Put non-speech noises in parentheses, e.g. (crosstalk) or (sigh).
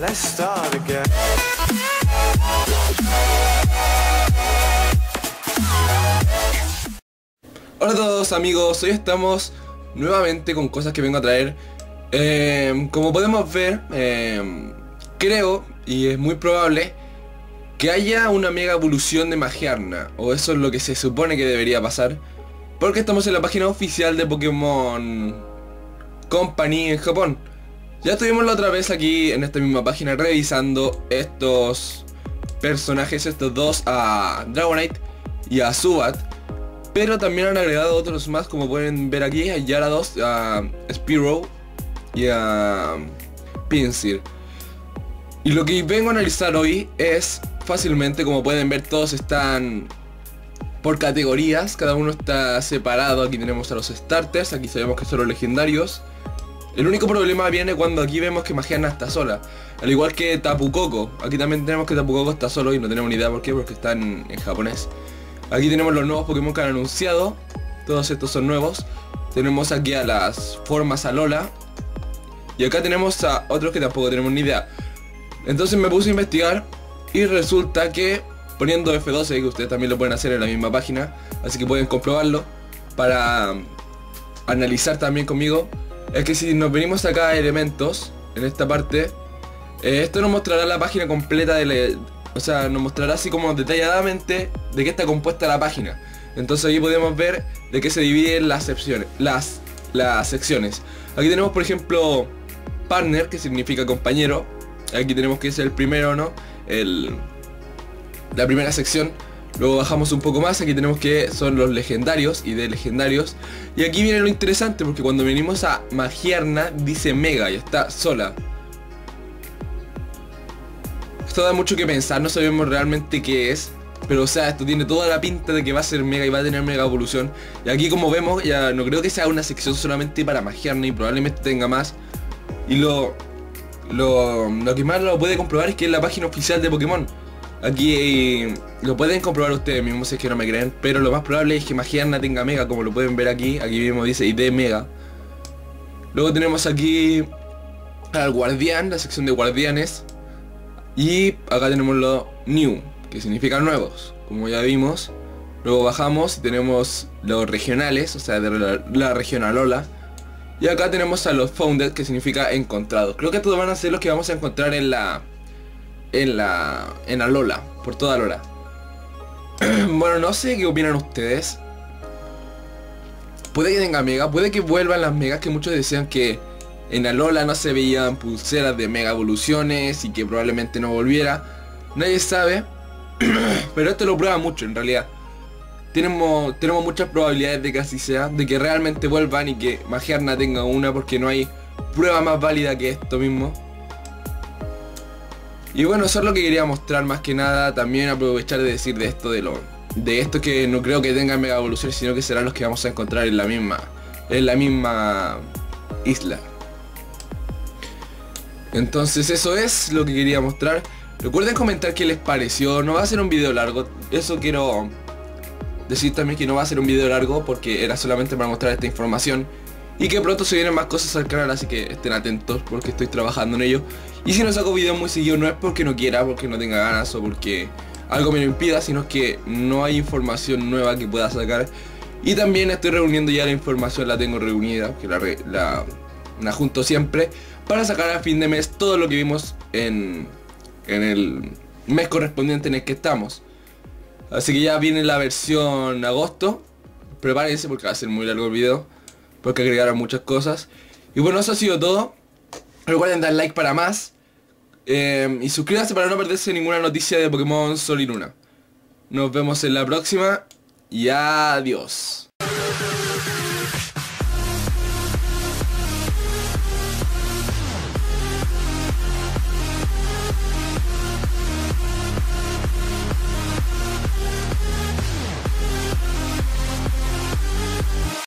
Let's start again. Hola a todos amigos, hoy estamos nuevamente con cosas que vengo a traer. Eh, Como podemos ver, eh, creo, y es muy probable Que haya una mega evolución de Magiarna O eso es lo que se supone que debería pasar Porque estamos en la página oficial de Pokémon Company en Japón Ya estuvimos la otra vez aquí en esta misma página revisando estos personajes, estos dos a Dragonite y a Subat pero también han agregado otros más como pueden ver aquí, a Yarados, a Spearow y a Pinsir. Y lo que vengo a analizar hoy es fácilmente, como pueden ver, todos están por categorías, cada uno está separado, aquí tenemos a los starters, aquí sabemos que son los legendarios. El único problema viene cuando aquí vemos que Magiana está sola, al igual que Tapu Koko. Aquí también tenemos que Tapu Koko está solo y no tenemos ni idea por qué, porque está en, en japonés. Aquí tenemos los nuevos Pokémon que han anunciado. Todos estos son nuevos. Tenemos aquí a las formas Alola. Y acá tenemos a otros que tampoco tenemos ni idea. Entonces me puse a investigar y resulta que poniendo F12, que ustedes también lo pueden hacer en la misma página, así que pueden comprobarlo para analizar también conmigo, es que si nos venimos acá a elementos, en esta parte, eh, esto nos mostrará la página completa de, la, o sea, nos mostrará así como detalladamente de qué está compuesta la página. Entonces aquí podemos ver de qué se dividen las secciones. Las, las secciones. Aquí tenemos por ejemplo partner, que significa compañero. Aquí tenemos que es el primero, ¿no? El, la primera sección. Luego bajamos un poco más, aquí tenemos que son los legendarios y de legendarios. Y aquí viene lo interesante porque cuando venimos a Magierna dice Mega y está sola. Esto da mucho que pensar, no sabemos realmente qué es. Pero o sea, esto tiene toda la pinta de que va a ser mega y va a tener mega evolución. Y aquí como vemos, ya no creo que sea una sección solamente para Magiarna y probablemente tenga más. Y lo, lo, lo que más lo puede comprobar es que es la página oficial de Pokémon. Aquí eh, lo pueden comprobar ustedes mismos si es que no me creen. Pero lo más probable es que Magiarna tenga mega, como lo pueden ver aquí. Aquí mismo dice ID mega. Luego tenemos aquí al guardián, la sección de guardianes. Y acá tenemos lo new, que significa nuevos, como ya vimos. Luego bajamos y tenemos los regionales, o sea, de la, la región Alola. Y acá tenemos a los founded, que significa encontrados. Creo que estos van a ser los que vamos a encontrar en la... En la... En Alola, por toda Alola. (clears throat) bueno, no sé qué opinan ustedes. Puede que tenga mega, puede que vuelvan las megas que muchos decían que en Alola no se veían pulseras de mega evoluciones y que probablemente no volviera. Nadie sabe. (clears throat) Pero esto lo prueba mucho en realidad. Tenemos, tenemos muchas probabilidades de que así sea. De que realmente vuelvan y que Magiarna tenga una porque no hay prueba más válida que esto mismo. Y bueno, eso es lo que quería mostrar más que nada. También aprovechar de decir de esto de lo. De esto que no creo que tengan mega evoluciones, sino que serán los que vamos a encontrar en la misma. En la misma isla. Entonces eso es lo que quería mostrar. Recuerden comentar qué les pareció. No va a ser un video largo. Eso quiero decir también que no va a ser un video largo porque era solamente para mostrar esta información. Y que pronto se vienen más cosas al canal, así que estén atentos porque estoy trabajando en ello. Y si no saco videos muy seguidos no es porque no quiera, porque no tenga ganas o porque algo me lo impida, sino que no hay información nueva que pueda sacar. Y también estoy reuniendo ya la información, la tengo reunida, que la, la, la junto siempre para sacar a fin de mes todo lo que vimos en, en el mes correspondiente en el que estamos. Así que ya viene la versión agosto. Prepárense porque va a ser muy largo el video. Porque agregaron muchas cosas. Y bueno, eso ha sido todo. Recuerden dar like para más. Eh, y suscríbanse para no perderse ninguna noticia de Pokémon Sol y Luna. Nos vemos en la próxima. Y adiós.